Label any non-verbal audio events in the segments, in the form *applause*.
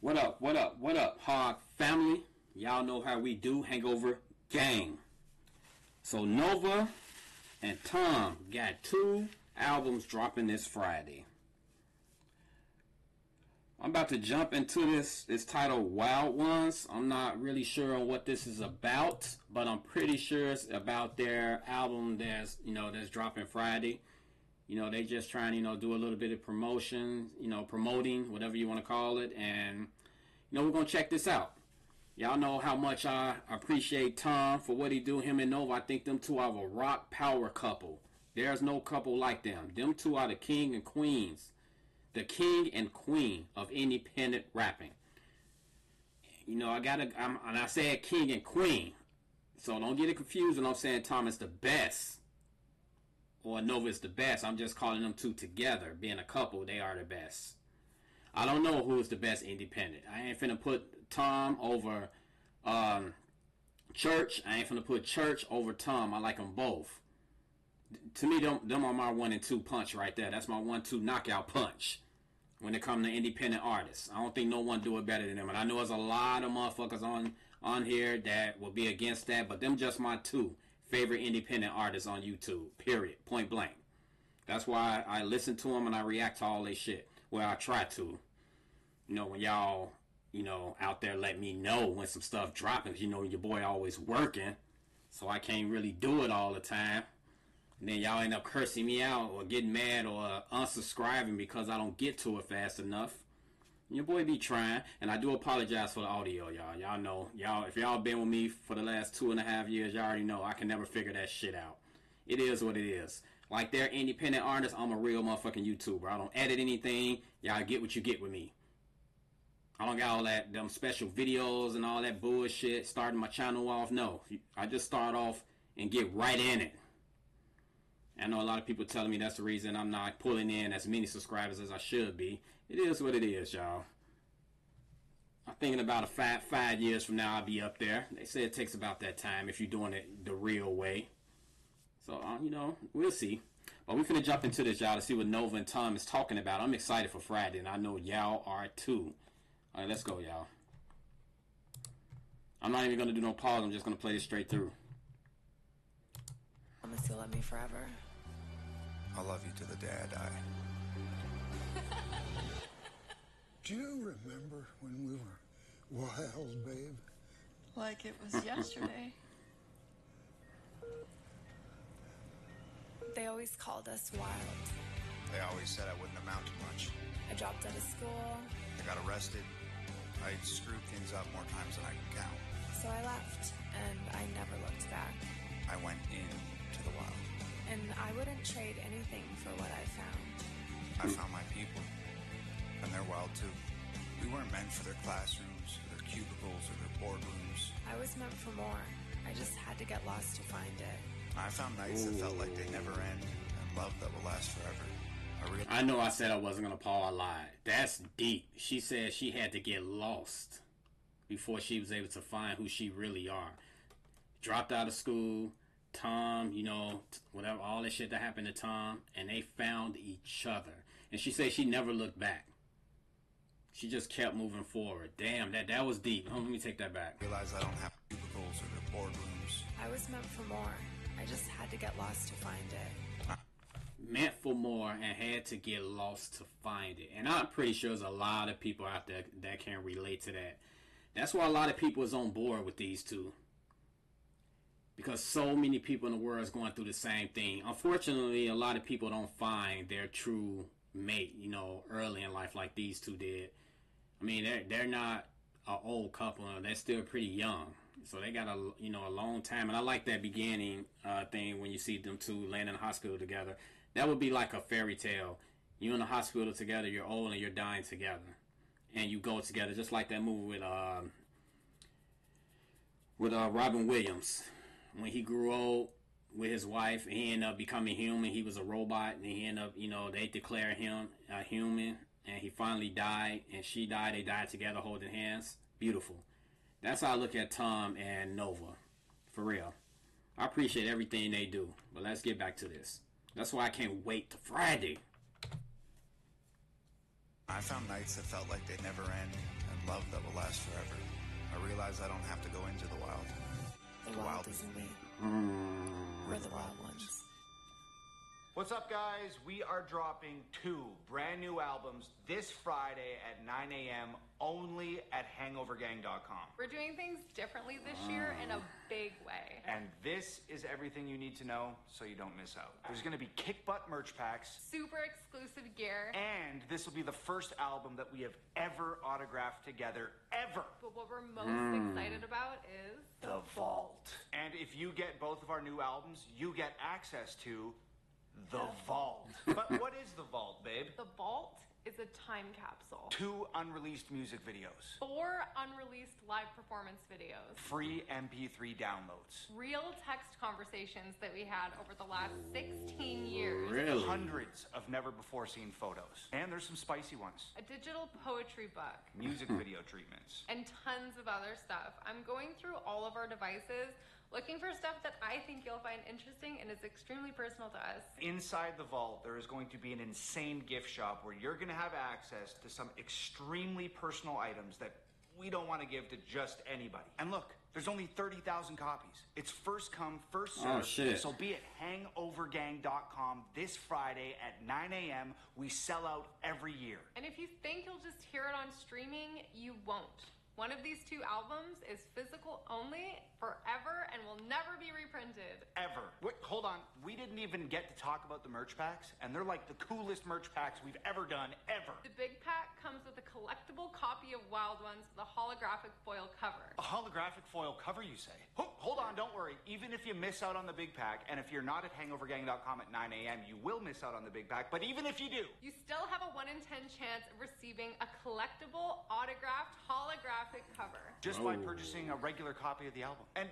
What up, what up, what up, Hog family? Y'all know how we do, Hangover Gang. So Nova and Tom got two albums dropping this Friday. I'm about to jump into this this title Wild Ones. I'm not really sure on what this is about, but I'm pretty sure it's about their album that's you know that's dropping Friday. You know, they just trying you know, do a little bit of promotion, you know, promoting, whatever you want to call it. And, you know, we're going to check this out. Y'all know how much I appreciate Tom for what he do. Him and Nova, I think them two are a rock power couple. There's no couple like them. Them two are the king and queens. The king and queen of independent rapping. You know, I gotta, I'm, and I said king and queen. So don't get it confused when I'm saying Tom is the best or Nova is the best. I'm just calling them two together. Being a couple, they are the best. I don't know who is the best independent. I ain't finna put Tom over um, Church. I ain't finna put Church over Tom. I like them both. To me, them, them are my one and two punch right there. That's my one two knockout punch when it comes to independent artists. I don't think no one do it better than them. And I know there's a lot of motherfuckers on on here that will be against that, but them just my two favorite independent artists on YouTube. Period. Point blank. That's why I listen to them and I react to all this shit. Well, I try to. You know, when y'all, you know, out there let me know when some stuff dropping. You know, your boy always working. So I can't really do it all the time. And then y'all end up cursing me out or getting mad or unsubscribing because I don't get to it fast enough. Your boy be trying, and I do apologize for the audio, y'all. Y'all know, y'all, if y'all been with me for the last two and a half years, y'all already know I can never figure that shit out. It is what it is. Like they're independent artists, I'm a real motherfucking YouTuber. I don't edit anything. Y'all get what you get with me. I don't got all that them special videos and all that bullshit starting my channel off. No, I just start off and get right in it. I know a lot of people telling me that's the reason I'm not pulling in as many subscribers as I should be. It is what it is, y'all. I'm thinking about a five five years from now I'll be up there. They say it takes about that time if you're doing it the real way. So uh, you know, we'll see. But we're gonna jump into this, y'all, to see what Nova and Tom is talking about. I'm excited for Friday, and I know y'all are too. All right, let's go, y'all. I'm not even gonna do no pause. I'm just gonna play this straight through. Promise you'll love me forever. I'll love you to the day I die. *laughs* Do you remember when we were wild, babe? Like it was yesterday. they always called us wild. They always said I wouldn't amount to much. I dropped out of school, I got arrested. I screwed things up more times than I can count. so I left, and I never looked back. I went into the wild. And I wouldn't trade anything for what I found. I found my people, and they're wild too. We weren't meant for their classrooms, or their cubicles, or their boardrooms. I was meant for more. I just had to get lost to find it. I found nights that felt like they never end, and love that will last forever. I realized I know I said I wasn't gonna Paul. I lied. That's deep. She said she had to get lost before she was able to find who she really are. Dropped out of school. Tom, you know, whatever, all that shit that happened to Tom, and they found each other. And she said she never looked back. She just kept moving forward. Damn, that that was deep. Let me take that back. realize I don't have cubicles or boardrooms. I was meant for more. I just had to get lost to find it. meant for more and had to get lost to find it. And I'm pretty sure there's a lot of people out there that can relate to that. That's why a lot of people is on board with these two. Because so many people in the world is going through the same thing. Unfortunately, a lot of people don't find their true mate, you know, early in life like these two did. I mean, they're they're not an old couple; they're still pretty young, so they got a you know a long time. And I like that beginning uh, thing when you see them two laying in the hospital together. That would be like a fairy tale. You're in the hospital together, you're old and you're dying together, and you go together, just like that movie with um with uh, Robin Williams when he grew old with his wife he ended up becoming human. He was a robot and he ended up, you know, they declare him a human and he finally died and she died. They died together holding hands. Beautiful. That's how I look at Tom and Nova. For real. I appreciate everything they do. But let's get back to this. That's why I can't wait to Friday. I found nights that felt like they'd never end, and love that will last forever. I realize I don't have to go into the wild. The The wild wild isn't we. Mm. We're the wild ones. What's up, guys? We are dropping two brand new albums this Friday at 9 a.m. only at hangovergang.com. We're doing things differently this year in a big way. And this is everything you need to know so you don't miss out. There's going to be kick butt merch packs, Super exclusive gear. and this will be the first album that we have ever autographed together, ever. But what we're most mm. excited about is The Vault. And if you get both of our new albums, you get access to The Vault. but what is The Vault, babe? the vault is a time capsule. Two unreleased music videos, Four unreleased live performance videos. free MP3 downloads. Real text conversations that we had over the last 16 years. Really? Hundreds of never before seen photos. And there's some spicy ones. A digital poetry book. Music video treatments. and tons of other stuff. I'm going through all of our devices looking for stuff that I think you'll find interesting and is extremely personal to us. Inside the vault, there is going to be an insane gift shop where you're going to have access to some extremely personal items that we don't want to give to just anybody. And look, there's only 30,000 copies. It's first come, first oh, served. Oh, shit. So be at hangovergang.com this Friday at 9 a.m. We sell out every year. And if you think you'll just hear it on streaming, you won't. One of these two albums is physical only forever and will never be reprinted. Ever. Wait, hold on. We didn't even get to talk about the merch packs, and they're like the coolest merch packs we've ever done, ever. The big pack comes with a collectible copy of Wild Ones the holographic foil cover. A holographic foil cover, you say? Ho- hold on, don't worry. Even if you miss out on the big pack, and if you're not at hangovergang.com at 9 a.m., you will miss out on the big pack. But even if you do, You still have a 1 in 10 chance of receiving a collectible, autographed, holographic cover. just by oh. purchasing a regular copy of the album. And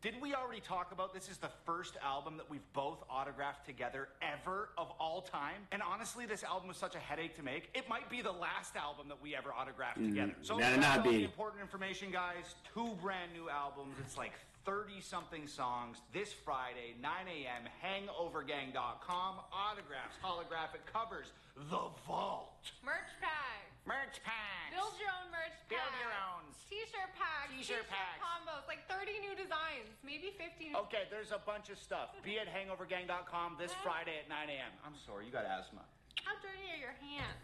did we already talk about this is the first album that we've both autographed together ever of all time? And honestly, this album was such a headache to make. It might be the last album that we ever autographed mm-hmm. together. So better that's not all the be. important information, guys. Two brand new albums. It's like 30 something songs this Friday, 9 a.m. Hangovergang.com. Autographs, holographic covers, The Vault. Merch packs. Merch packs. Build your own merch packs. Build your own. T-shirt packs. T-shirt packs. combos. Like 30 new designs. Maybe 50 new. Okay, there's a bunch of stuff. Be at hangovergang.com this Friday at 9 a.m. I'm sorry, you got asthma. How dirty are your hands?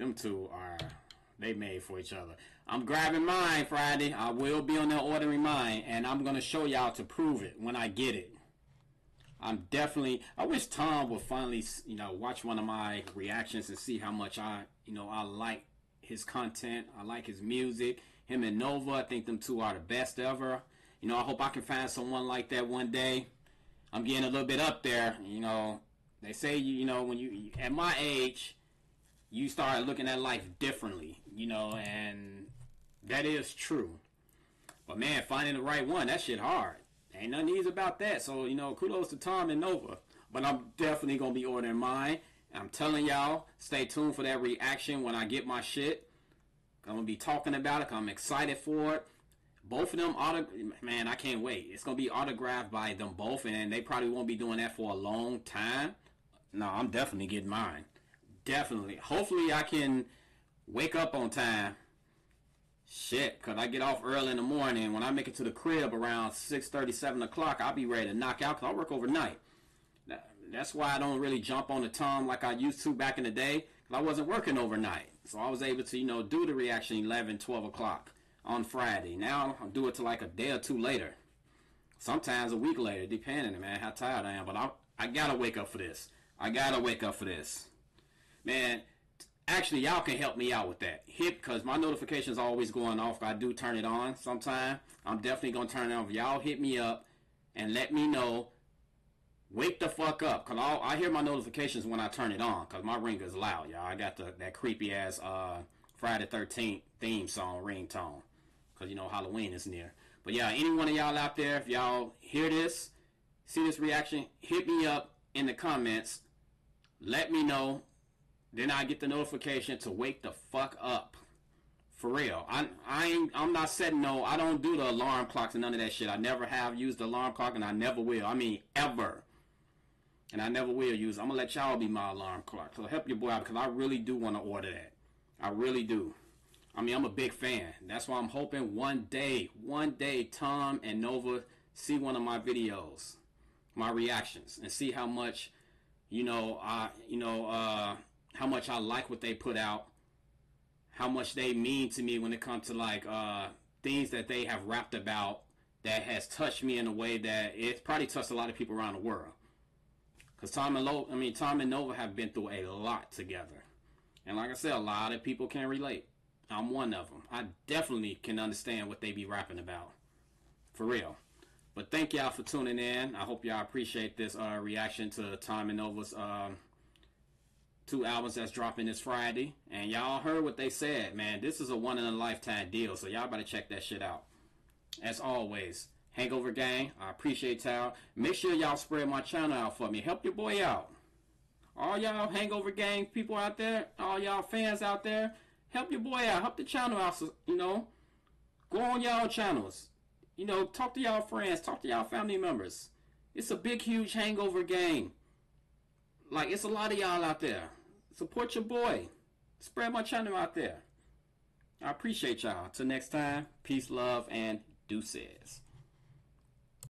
Them two are they made for each other. I'm grabbing mine Friday. I will be on there ordering mine, and I'm gonna show y'all to prove it when I get it. I'm definitely. I wish Tom would finally, you know, watch one of my reactions and see how much I, you know, I like his content. I like his music. Him and Nova, I think them two are the best ever. You know, I hope I can find someone like that one day. I'm getting a little bit up there. You know, they say you, you know, when you at my age, you start looking at life differently, you know, and that is true. But man, finding the right one, that shit hard. Ain't nothing easy about that. So, you know, kudos to Tom and Nova. But I'm definitely gonna be ordering mine. I'm telling y'all, stay tuned for that reaction when I get my shit. I'm gonna be talking about it. I'm excited for it. Both of them, auto- man, I can't wait. It's gonna be autographed by them both, and they probably won't be doing that for a long time. No, I'm definitely getting mine. Definitely. Hopefully, I can wake up on time. Shit, cause I get off early in the morning. When I make it to the crib around 6:30, 7 o'clock, I'll be ready to knock out. Cause I work overnight. That's why I don't really jump on the Tom like I used to back in the day. Cause I wasn't working overnight, so I was able to, you know, do the reaction 11, 12 o'clock on Friday. Now I'll do it to like a day or two later. Sometimes a week later, depending, man, how tired I am. But I, I gotta wake up for this. I gotta wake up for this man actually y'all can help me out with that. Hit because my notifications are always going off. I do turn it on sometime. I'm definitely gonna turn it on. Y'all hit me up and let me know. Wake the fuck up because all i hear my notifications when i turn it on because my ring is loud y'all. I got the that creepy ass uh friday 13th theme song ringtone because you know halloween is near. But yeah any one of y'all out there if y'all hear this see this reaction hit me up in the comments. Let me know then I get the notification to wake the fuck up. For real. I I ain't I'm not setting no I don't do the alarm clocks and none of that shit. I never have used the alarm clock and I never will. I mean ever. And I never will use I'm gonna let y'all be my alarm clock. So help your boy out because I really do want to order that. I really do. I mean, I'm a big fan. That's why I'm hoping one day, one day, Tom and Nova see one of my videos, my reactions, and see how much, you know, I, you know, uh, how much I like what they put out, how much they mean to me when it comes to like uh, things that they have rapped about that has touched me in a way that it's probably touched a lot of people around the world. Cause Tom and Lo, I mean Tom and Nova have been through a lot together, and like I said, a lot of people can relate. I'm one of them. I definitely can understand what they be rapping about, for real. But thank y'all for tuning in. I hope y'all appreciate this uh, reaction to Tom and Nova's um, two albums that's dropping this Friday. And y'all heard what they said, man. This is a one in a lifetime deal, so y'all better check that shit out. As always, Hangover Gang, I appreciate y'all. Make sure y'all spread my channel out for me. Help your boy out. All y'all Hangover Gang people out there, all y'all fans out there, help your boy out. Help the channel out, so, you know. Go on y'all channels. You know, talk to y'all friends, talk to y'all family members. It's a big, huge Hangover Gang. Like, it's a lot of y'all out there. Support your boy. Spread my channel out there. I appreciate y'all. Till next time, peace, love, and deuces.